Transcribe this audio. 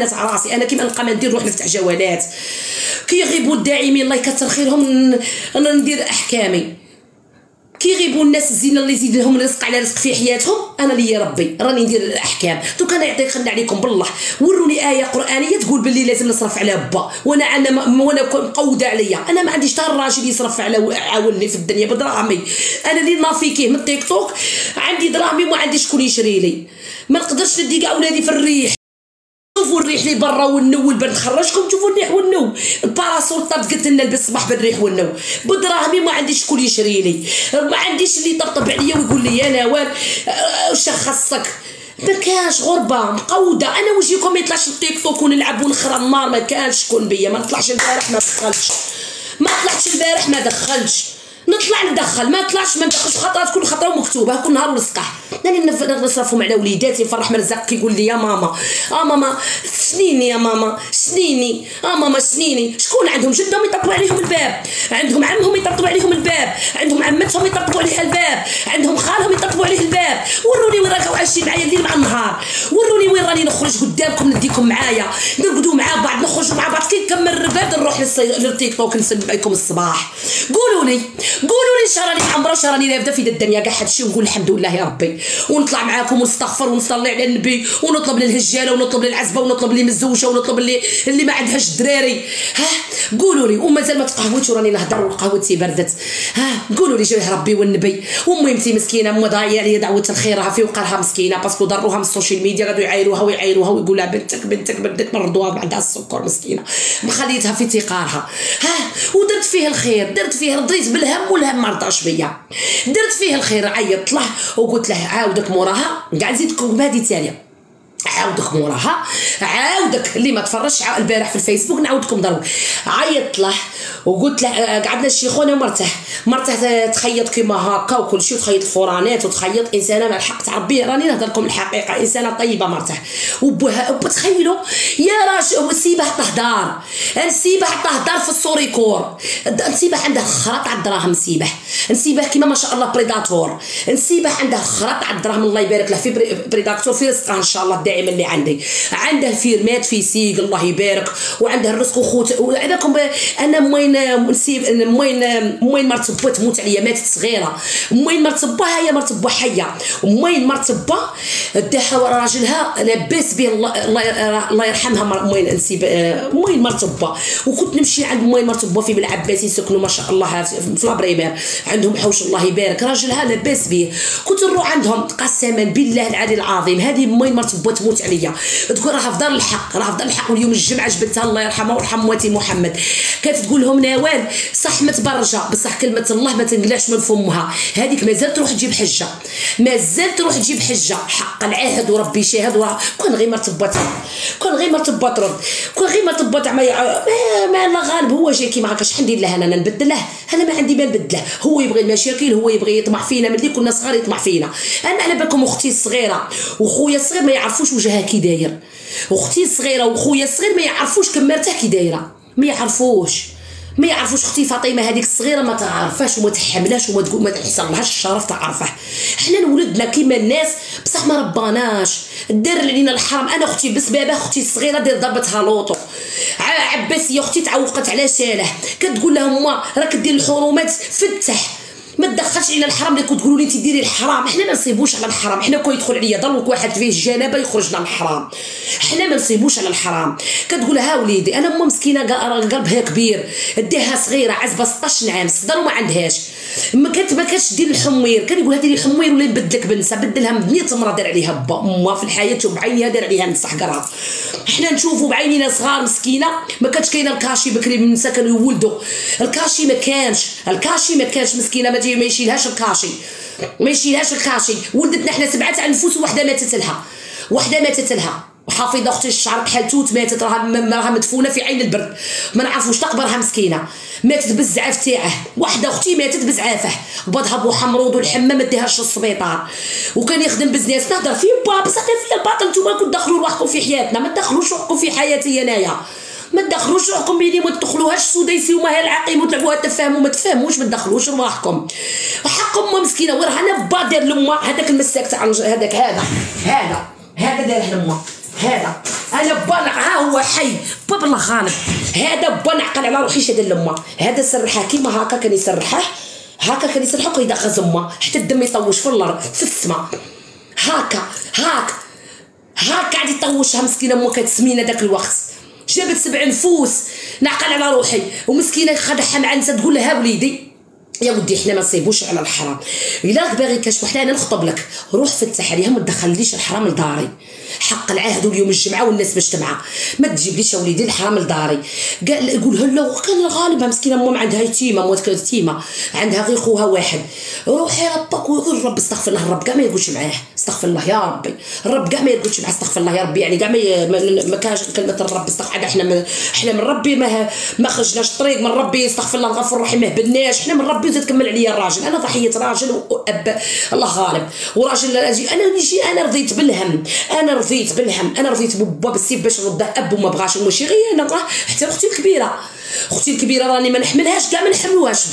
ناس على راسي. أنا كيما نلقى ما ندير نروح نفتح جوالات. كيغيبوا الداعمين الله يكثر خيرهم أنا ندير أحكامي. كيغيبوا الناس الزينة اللي يزيد لهم الرزق على رزق في حياتهم أنا ليا ربي راني ندير الأحكام. دوك أنا يعطيك خلنا عليكم بالله. وروني آية قرآنية تقول باللي لازم نصرف على با. وأنا أنا وأنا مقودة عليا. أنا ما عنديش حتى الراجل يصرف على عاونني في الدنيا بدراهمي أنا اللي نافيكيه من التيك توك. عندي دراهمي وما عندي شكون يشري لي. ما نقدرش ندي كاع ولادي في الريح. شوفوا الريح اللي برا والنو والبرد. خرجكم شوفوا الريح والنو. الباراسول طاب قلت لنا الصباح بالريح والنو. بدراهمي ما عنديش شكون يشري لي. ما عنديش اللي يطبطب عليا ويقول لي يا نوال واش خاصك؟ ما كانش غربة مقودة. أنا وجهكم ما يطلعش التيك توك ونلعب ونخرى النار؟ ما كانش شكون بيا. ما نطلعش البارح ما دخلتش ما طلعتش البارح ما دخلتش نطلع ندخل ما طلعش ما ندخلش خطرات كل خطرة مكتوبه كل نهار ولصقح راني نصرفهم على وليداتي فرح مرزق كيقول لي يا ماما آه ماما سنيني يا ماما؟ سنيني آه ماما سنيني شكون عندهم؟ جدهم يطبطبوا عليهم الباب. عندهم عمهم يطبطبوا عليهم الباب. عندهم عمتهم يطبطبوا عليها الباب. عندهم خالهم يطبطبوا عليه الباب. وروني وين راكم عايشين معايا الليل مع النهار. وروني وين راني نخرج قدامكم نديكم معايا. نرقدوا مع بعض نخرجوا مع بعض. كي نكمل الرباد نروح للتيك توك نسلم عليكم الصباح. قولوا لي قولوا لي شراني عمرة شراني رافدة في الدنيا كاع هادشي ونقول الحمد لله يا ربي. ونطلع معاكم ونستغفر ونصلي على النبي ونطلب للهجالة ونطلب للعزبة ونطلب لي مزوجه ونطلب اللي اللي ما عندهاش دراري. ها؟ قولوا لي ومازال ما تقهوتش وراني نهضر والقهوه تي بردت ها؟ قولوا لي جاه ربي والنبي. وميمتي مسكينة ضايعة عليا دعوة الخير راها في وقرها مسكينة parce que ضروها من ال social media غادو يعايروها ويعايروها ويقول لها بنتك بنتك بدك مرضوها عندها السكر مسكينة. مخليتها في تقارها. ها ودرت فيه الخير درت فيه رضيت بالهم والهم ما رضاش بيا. درت فيه الخير عيطت له وقلت له عاودك موراها. قاعد نزيدكم بهذه التالية. عاودك موراها عاودك. اللي ما تفرجش البارح في الفيسبوك نعاودكم ضرب عيطت له وقلت له قعدنا الشيخونه مرته مرته تخيط كيما هكا وكل شيء تخيط الفرانات وتخيط إنسانة مع الحق تعربي راني نهضر لكم الحقيقة إنسانة طيبة مرته وبوها وتخيلوا يا راجل سيبه تهدار نسيبه تهدار في السوريكور نسيبه عندها خرط على الدراهم نسيبه نسيبه كيما ما شاء الله بريداتور نسيبه عندها خرط على الدراهم الله يبارك له في بريداتور في رزقها إن شاء الله الداعم اللي عندي. عنده فيرمات في سيق الله يبارك. وعنده الرزق وخوت وعندكم أنا موين نسيب موين موين مرت با تموت عليا ماتت صغيرة. موين مرت با هي مرت با حية. موين مرت با داها ورا راجلها لاباس به الله الله يرحمها موين نسيب موين مرت با وكنت نمشي عند موين مرت با في بالعباس يسكنوا ما شاء الله في la première عندهم حوش الله يبارك. راجلها لاباس به كنت نروح عندهم قسما بالله العلي العظيم هذه موين مرت با تموت عليا. تقول راه في دار الحق راه في دار الحق واليوم الجمعة جبتها الله يرحمها ويرحم مواتي محمد. كانت تقول لهم نوال. صح متبرجه بصح كلمة الله ما تنقلعش من فمها. هذيك مازال تروح تجيب حجة. مازال تروح تجيب حجة. حق العهد وربي شاهد ورا. كون غير مرتبط كون غير مرتبط رد كون غير مرتبط ما ما لا غالب هو جاي كيما هكا. شحال ندير له أنا؟ نبدله أنا ما عندي ما نبدله هو يبغي المشاكل هو يبغي يطمع فينا. ملي كنا صغار يطمع فينا. أنا على بالكم أختي الصغيرة وخويا الصغير ما يعرفوش وجهها كي داير. أختي الصغيرة وخويا الصغير ما يعرفوش كم مرته كي دايرة. ما يعرفوش. ما يعرفوش أختي فاطمة هذيك الصغيرة ما تعرفاش وما تحملاش وما تقول ما تحصل لهاش الشرف تعرفه. حنا ولدنا كيما الناس بصح ما رباناش. دار علينا الحرام. أنا أختي بسبابه أختي الصغيرة دير ضربتها لوطو. عباسية أختي تعوقت على شاله كتقول لهم راك دير الحرومات فتح. ما تدخلش إلى الحرام اللي كتقولوا لي انت ديري الحرام. حنا ما نصيبوش على الحرام. حنا كون يدخل عليا دروك واحد فيه الجنابه يخرجنا الحرام. حنا ما نصيبوش على الحرام. كتقول ها وليدي أنا ام مسكينة قلبها كبير ديها صغيرة عزبة 16 عام صدر وما عندهاش. ما كانت ما كانتش دير الحمير. كان يقول هذه الحمير ولا نبدلك بنسه بدلها 100 مرة دار عليها با امها في الحياة وبعينيها دار عليها نسح قرا حنا نشوفوا بعينينا صغار مسكينة. ما كانتش كاينة الكاشي بكري من كانوا يولدوا. الكاشي ما كانش. الكاشي ما كانش مسكينة. ما ما يشيلهاش الكاشي. ما يشيلهاش الكاشي. ولدتنا حنا سبعة تاع النفوس وحدة ماتت لها وحدة ماتت لها وحافظه أختي الشعر بحال توت ماتت راها راها مدفونة في عين البرد. ما نعرفوش تقبرها مسكينة. ماتت بالزعاف تاعه. واحدة أختي ماتت بزعافه. بضها بو حمرود والحمه ما ديهاش للسبيطار. وكان يخدم بزنس. نهضر فيه با بصح فيا الباطل نتوما كنتو دخلوا روحكم في حياتنا. ما تدخلوش روحكم في حياتي أنايا. ما تدخلوش روحكم بيني ما تدخلوهاش السديسي وما هي العقيم وتلعبوها تفهموا ما تفهموش ما تدخلوش رواحكم وحق أم مسكينة. وراه أنا با دار لما هذاك المساك تاع هذاك هذا هذا هذا داره لما هذا أنا ها هو حي. الله غالب هذا با نعقل على روحي شاد لما هذا سرحها كيما هكا كان يسرحه. هكا كان يسرحو كيدا غزمه حتى الدم يطوش في الأرض في السماء هكا هاك. هاك قاعد يطوشها مسكينة مو كتسمينا داك الوقت. جابت سبع نفوس. نعقل على روحي. ومسكينة خدعها مع نسا تقول لها وليدي يا ودي حنا ما نصيبوش على الحرام. إلا باغي كاش وحده أنا نخطب لك. روح فتح عليها ما تدخليش الحرام لداري. حق العهد واليوم الجمعة والناس مجتمعه ما تجيبليش وليدي الحرام لداري. قال يقول لا وكان الغالب مسكينة مو عندها يتيمة موت يتيمة. عندها غير خوها واحد. روحي ربك ويقول رب استغفر الله. الرب كاع ما يقولش معاه. استغفر الله يا ربي. الرب كاع ما يقولش معاه. استغفر الله يا ربي. يعني كاع ما كانش كلمة الرب. استغفر إحنا إحنا من ربي ما ما خرجناش الطريق من ربي استغفر الله الغفور الرحيم. ما هبلناش إحنا من ربي وزاد كمل عليا الراجل. أنا ضحية راجل وأب. الله غالب. وراجل أنا نجي أنا رضيت بالهم. أنا رضيت بالهم. أنا رضيت بابا بالسيف باش نرد أب وما بغاش ماشي غير أنا حتى أختي الكبيرة. أختي الكبيرة راني ما نحملهاش كاع ما نحملوهاش